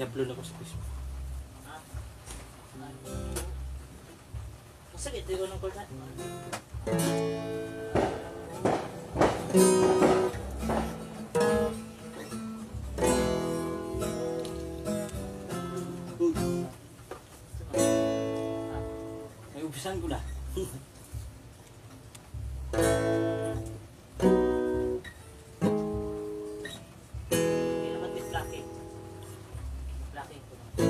I-upload ako sa Facebook. Masakit, di ko nang kulta. May upisan ko na. lalaki.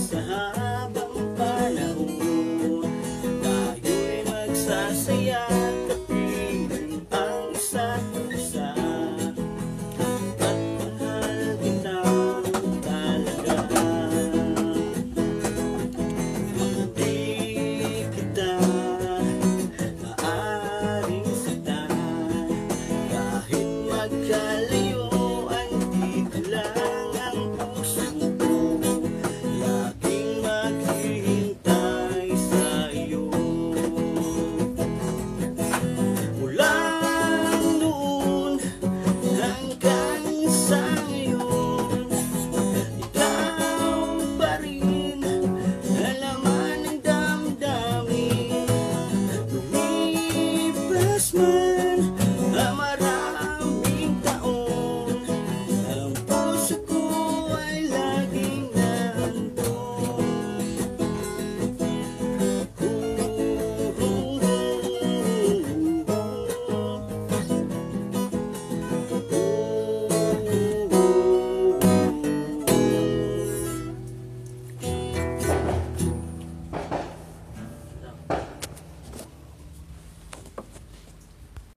Yes, uh-huh.